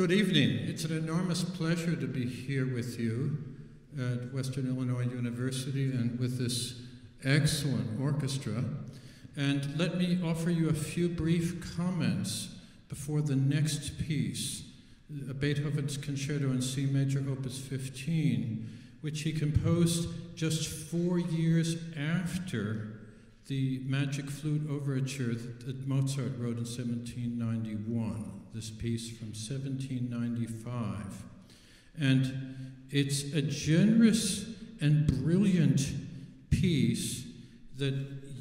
Good evening. It's an enormous pleasure to be here with you at Western Illinois University and with this excellent orchestra. And let me offer you a few brief comments before the next piece, uh, Beethoven's Concerto in C major, opus 15, which he composed just four years after the Magic Flute Overture that Mozart wrote in 1791, this piece from 1795. And it's a generous and brilliant piece that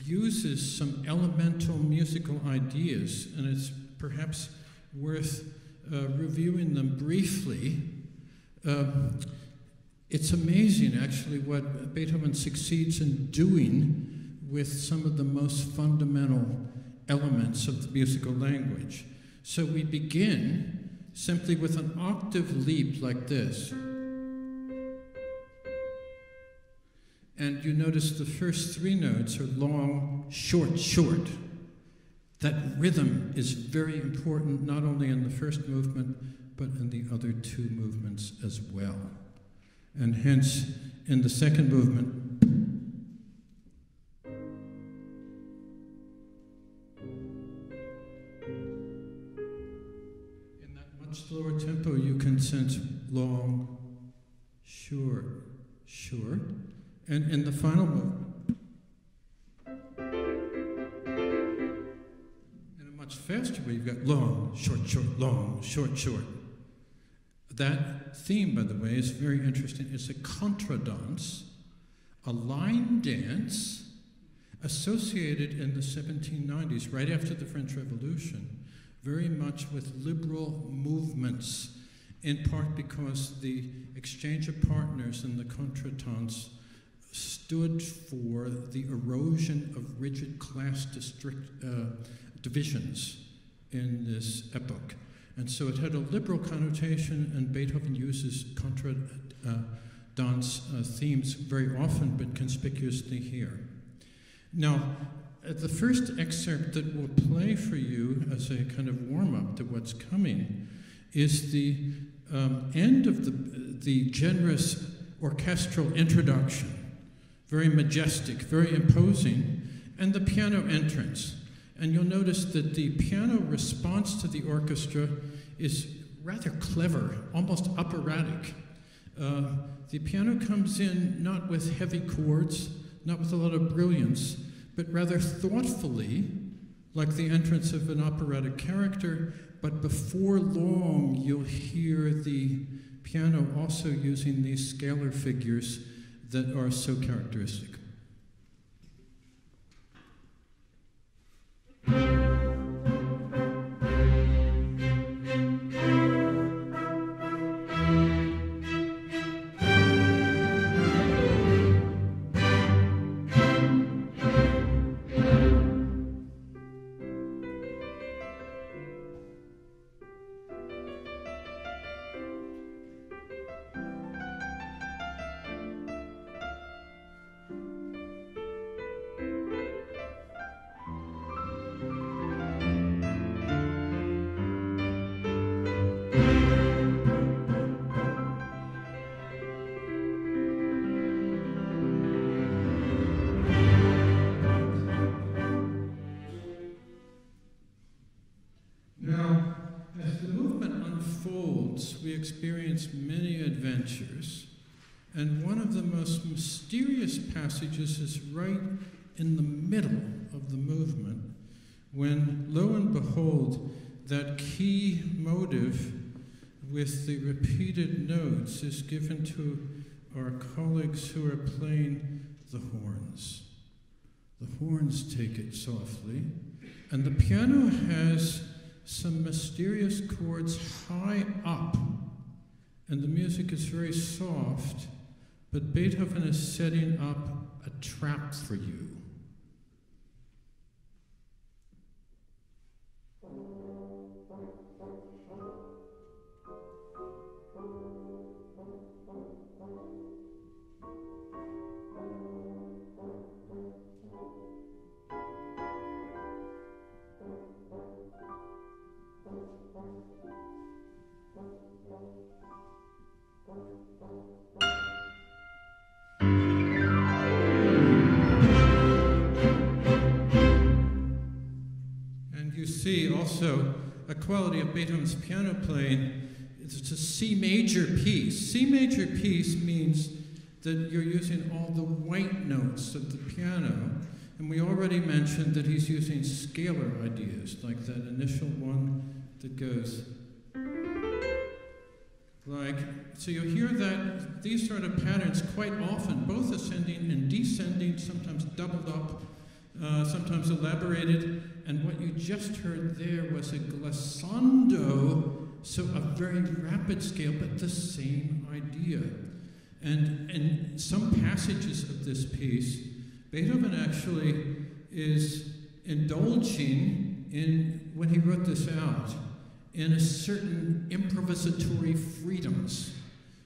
uses some elemental musical ideas, and it's perhaps worth uh, reviewing them briefly. Um, it's amazing, actually, what Beethoven succeeds in doing with some of the most fundamental elements of the musical language. So we begin simply with an octave leap like this. And you notice the first three notes are long, short, short. That rhythm is very important not only in the first movement, but in the other two movements as well. And hence, in the second movement, much slower tempo, you can sense long, short, short. And in the final movement, in a much faster way, you've got long, short, short, long, short, short. That theme, by the way, is very interesting. It's a contradance, a line dance associated in the 1790s, right after the French Revolution, very much with liberal movements, in part because the exchange of partners in the contradance stood for the erosion of rigid class district uh, divisions in this epoch. And so it had a liberal connotation, and Beethoven uses contra uh, dance uh, themes very often, but conspicuously here. Now, the first excerpt that we'll play for you as a kind of warm up to what's coming is the um, end of the, the generous orchestral introduction very majestic, very imposing, and the piano entrance. And you'll notice that the piano response to the orchestra is rather clever, almost operatic. Uh, the piano comes in not with heavy chords, not with a lot of brilliance, but rather thoughtfully, like the entrance of an operatic character. But before long, you'll hear the piano also using these scalar figures that are so characteristic. And one of the most mysterious passages is right in the middle of the movement when, lo and behold, that key motive with the repeated notes is given to our colleagues who are playing the horns. The horns take it softly, and the piano has some mysterious chords high up, and the music is very soft, but Beethoven is setting up a trap for you. Also a quality of Beethoven's piano playing. It's a C major piece. C major piece means that you're using all the white notes of the piano. And we already mentioned that he's using scalar ideas, like that initial one that goes like, so you'll hear that these sort of patterns quite often, both ascending and descending, sometimes doubled up, uh, sometimes elaborated. And what you just heard there was a glissando, so a very rapid scale, but the same idea. And in some passages of this piece, Beethoven actually is indulging in, when he wrote this out, in a certain improvisatory freedoms.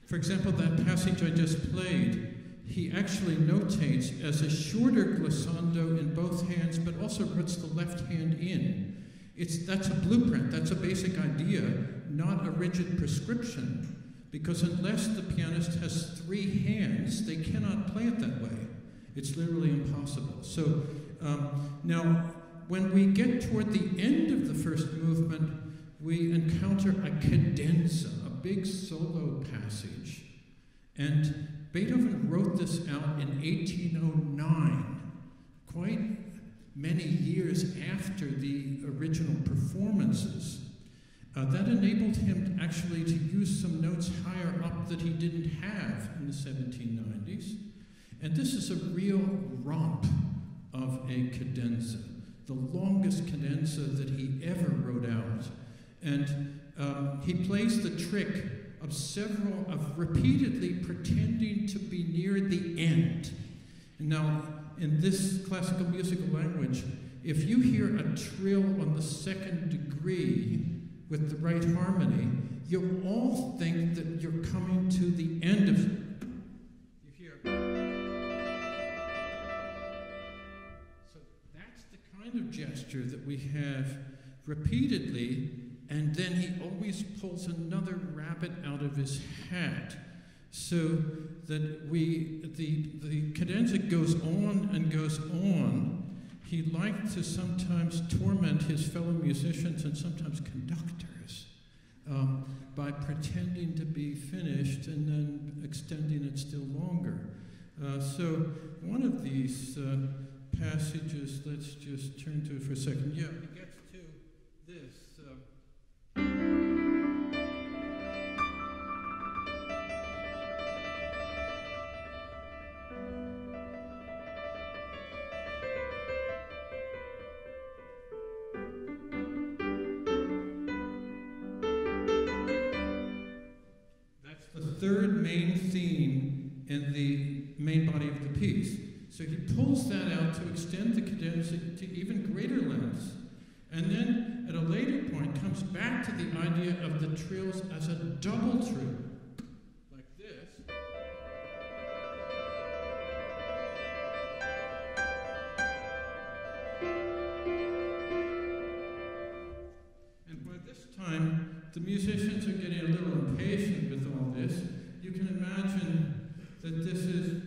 For example, that passage I just played, he actually notates as a shorter glissando in both hands, but also puts the left hand in. It's, that's a blueprint, that's a basic idea, not a rigid prescription. Because unless the pianist has three hands, they cannot play it that way. It's literally impossible. So um, now, when we get toward the end of the first movement, we encounter a cadenza, a big solo passage. And Beethoven wrote this out in 1809, quite many years after the original performances. Uh, that enabled him actually to use some notes higher up that he didn't have in the 1790s. And this is a real romp of a cadenza, the longest cadenza that he ever wrote out. And um, he plays the trick of several, of repeatedly pretending to be near the end. Now, in this classical musical language, if you hear a trill on the second degree with the right harmony, you'll all think that you're coming to the end of it. You hear. So that's the kind of gesture that we have repeatedly and then he always pulls another rabbit out of his hat so that we the the cadenza goes on and goes on. He liked to sometimes torment his fellow musicians and sometimes conductors um, by pretending to be finished and then extending it still longer. Uh, so one of these uh, passages let's just turn to it for a second. Yeah So he pulls that out to extend the cadenza to even greater lengths. And then at a later point comes back to the idea of the trills as a double trill. Like this. And by this time, the musicians are getting a little impatient with all this. You can imagine that this is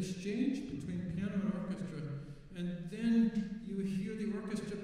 exchange between piano and orchestra, and then you hear the orchestra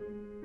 you.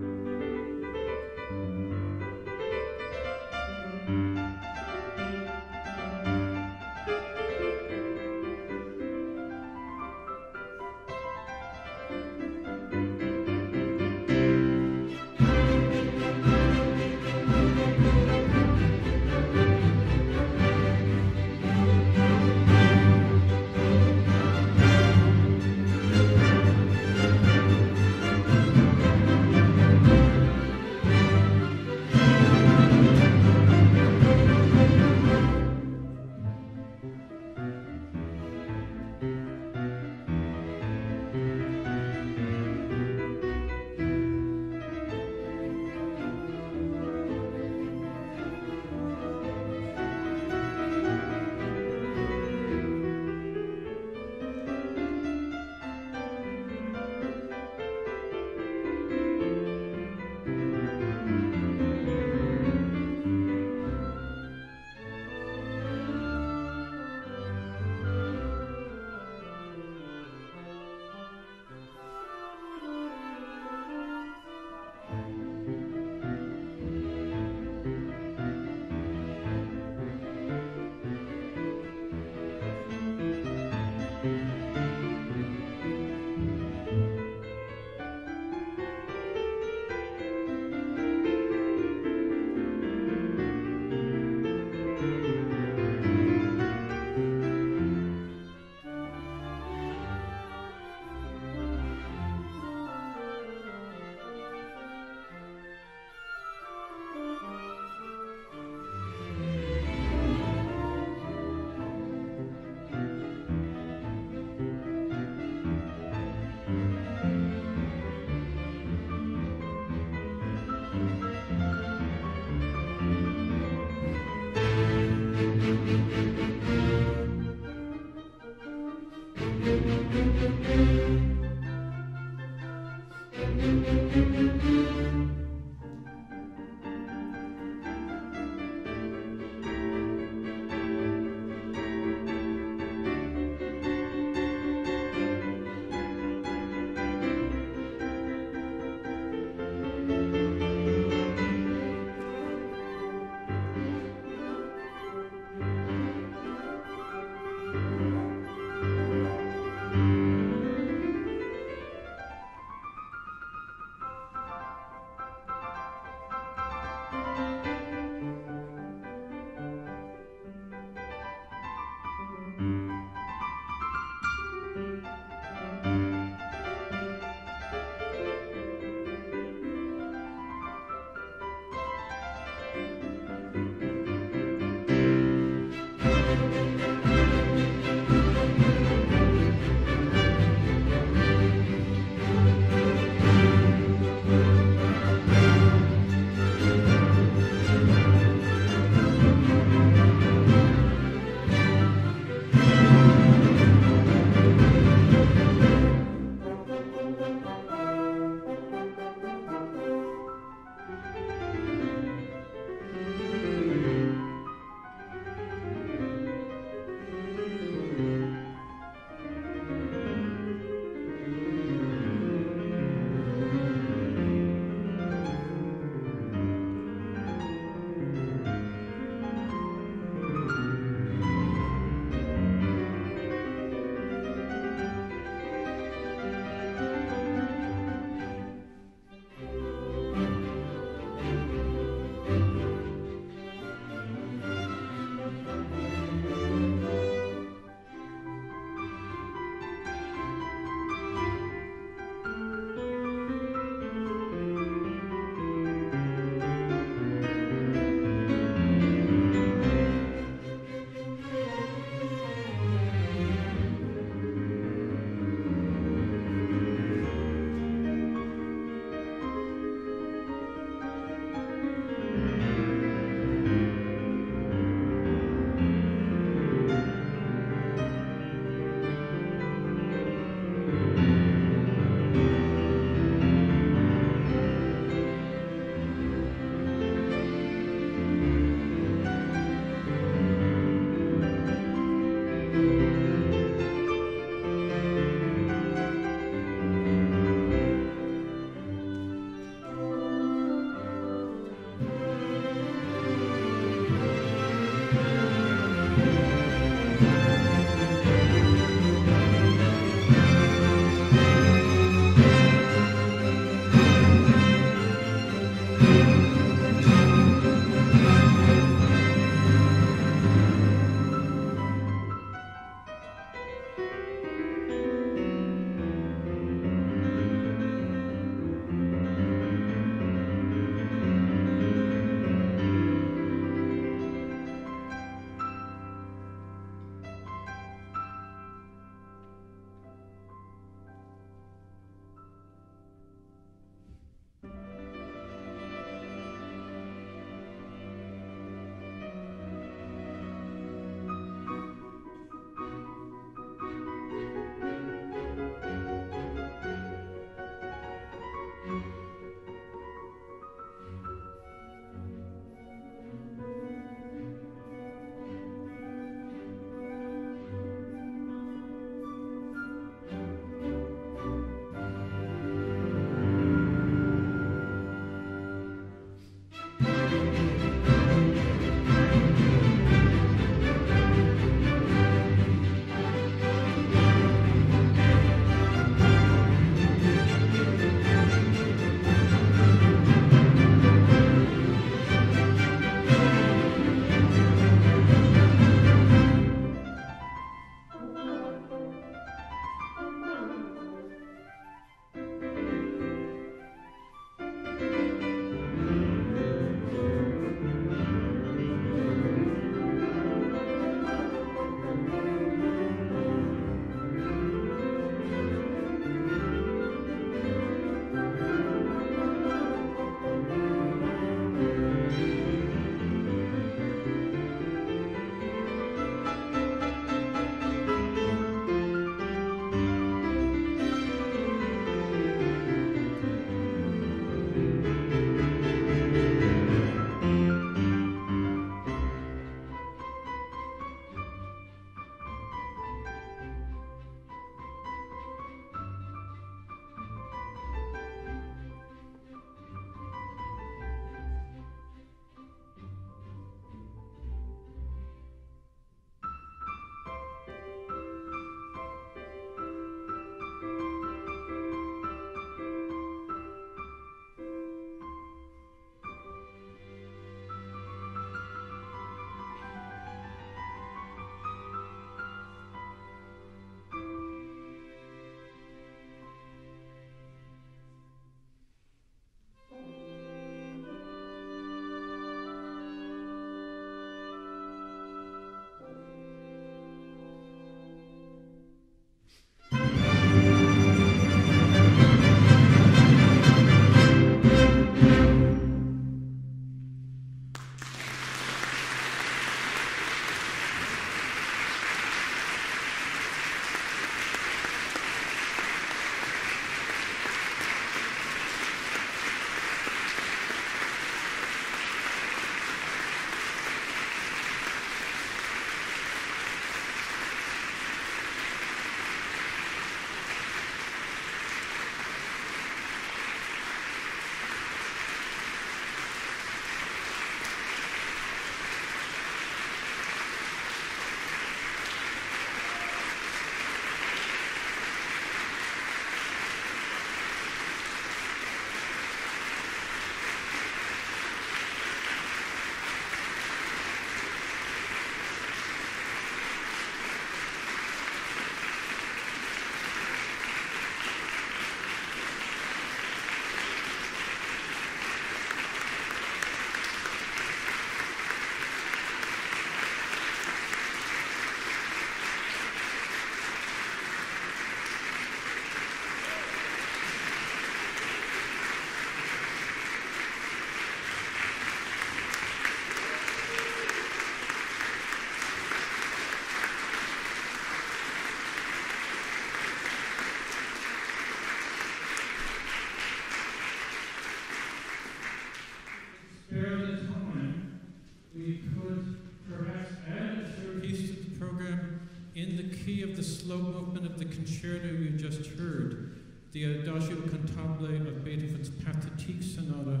Slow movement of the concerto you just heard, the Adagio Cantabile of Beethoven's Pathetique Sonata,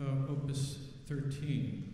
uh, Opus 13.